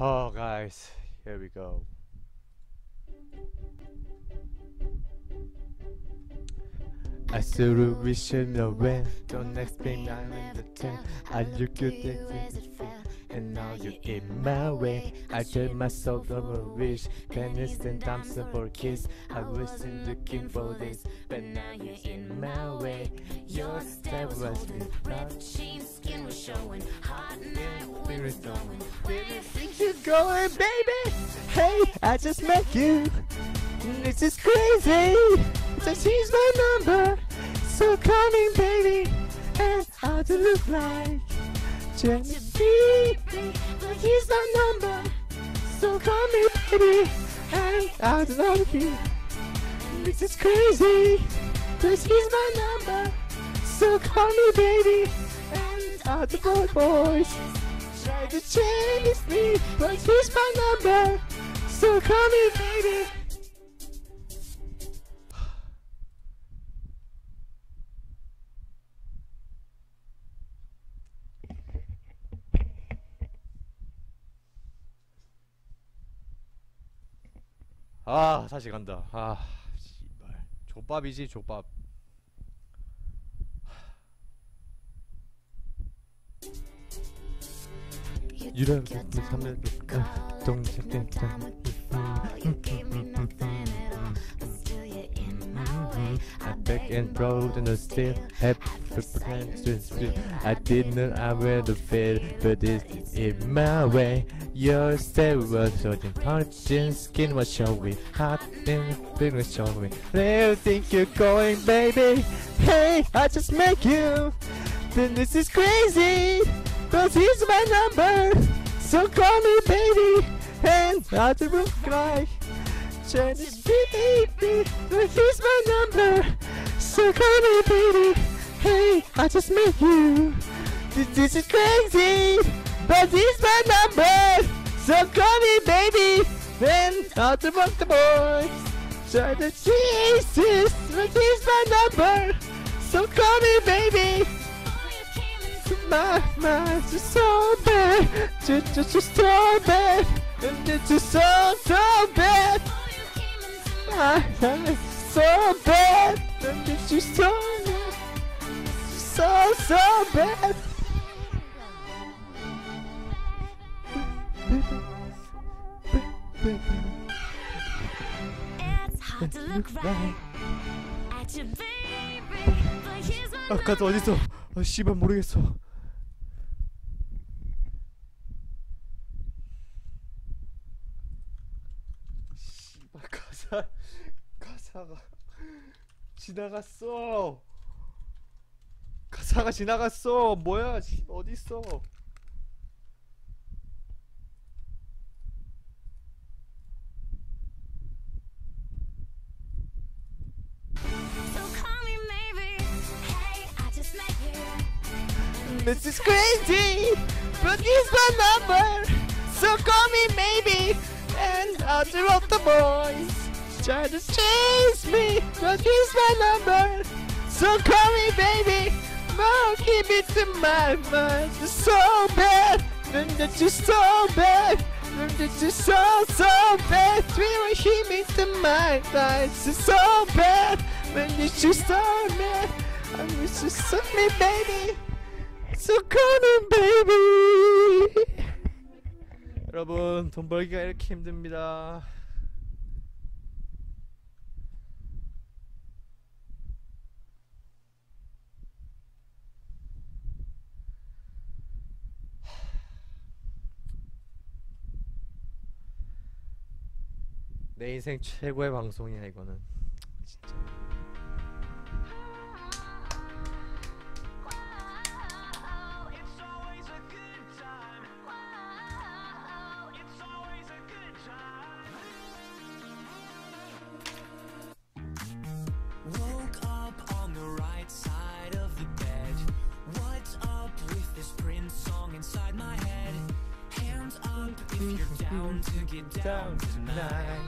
Oh, guys, here we go. I still wish you know when. Don't explain I'm in the ten. I look at it and now you're in my way. I tell myself I'm a wish, pennies and thumbs up for a kiss. I wasn't looking for this, but now you're in my way. Your step was Red jeans, skin was showing. Hot night, wind was blowing. Where do you think you're going, baby? Hey, I just met you. This is crazy. So she's my number. So call me, baby. And how to look like. Just beat me. But he's my number. So call me, baby. And to love you. This is crazy. Cause he's my number. So call me, baby. And how to both boys. Try to change me, but here's my number. So call me, baby. 아 다시 간다. 아 씨발 족밥이지 족밥. Something. Don't get I back and rolled and I still have the potential. I didn't I wear the fit, but it's in my way. Your step was showing touching skin was showing hot and skin was showing. Where you think you're going, baby? Hey, I just met you. Then this is crazy. Cause he's my number. So call me, baby. And I'll how to look like. Chinese baby, but he's my number. So call me, baby. Hey, I just met you. This, is crazy, but he's my number. So call me, baby. Then how to the boys. Try to Jesus, but he's my number. So call me, baby. My mind's just so bad, just, just, just so bad, and it's just so, so bad. My mind's so bad, it's just so bad, so, so bad. It's hard to look right at you, baby. But here's my 아까 또 어딨어? 아 씨발 모르겠어. 씨발 가사 가사가 지나갔어. 가사가 지나갔어. 뭐야? 씨, 어딨어? This is crazy, but he's my number. So call me maybe, and I'll drop the boys. Try to chase me, but he's my number. So call me baby, no, keep it to my mind. It's so bad, and it's just so bad. And it's just so, so bad. We will keep it to my mind. It's so bad, and it's just so bad. And it's just suck me, baby. So call me, baby. 여러분 돈 벌기가 이렇게 힘듭니다. 내 인생 최고의 방송이야 이거는 진짜 inside my head. Hands up if you're down to get down tonight.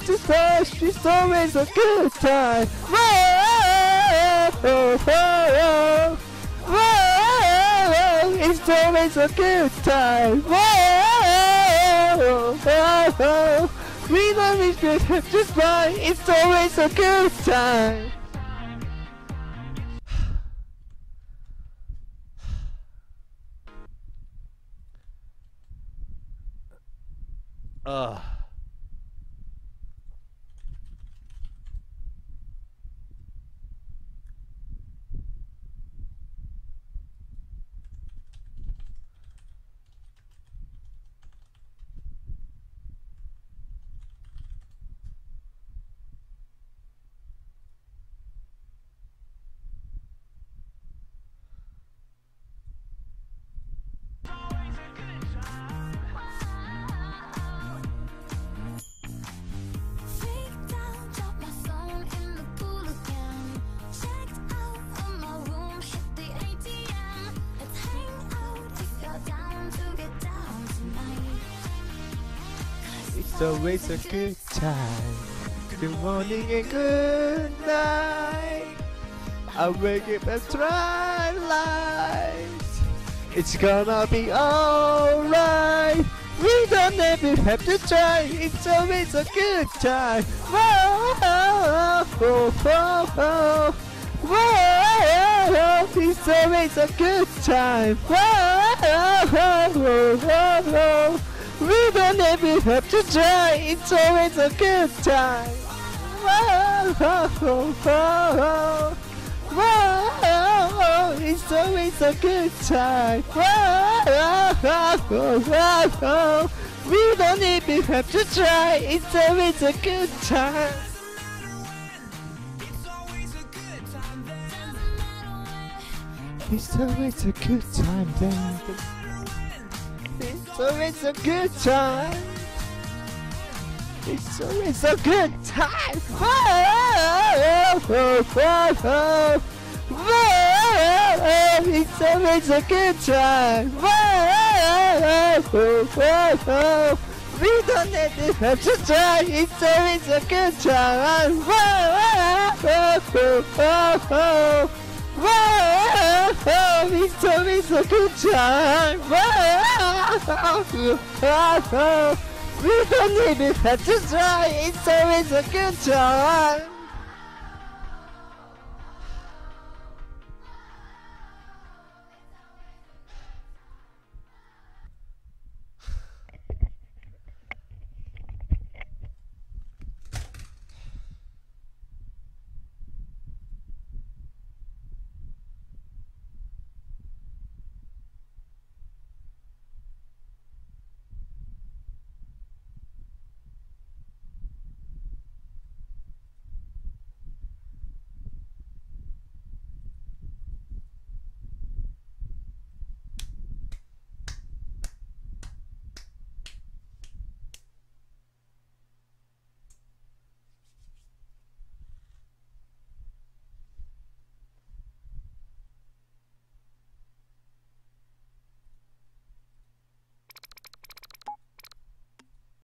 Just us, it's always a good time. It's always a good time. We love each other just fine. It's always a good time. Ugh. Always a good time. Good morning and good night. I wake up at twilight. It's gonna be alright. We don't ever have to try. It's always a good time. Whoa, whoa, whoa, whoa, whoa. It's always a good time. Whoa, whoa, whoa, whoa. We don't ever have to try. It's always a good time. Whoa, whoa, whoa. Whoa, it's always a good time. Whoa, whoa, whoa, whoa. We don't even have to try. It's always a good time. It's always a good time then. It's always a good time. It's a good time. It's always a good time. It's always a good time. We don't have to try. It's always a good time. Whoa, whoa. Whoa, it's a good time. We don't even have to try. It's always a good time.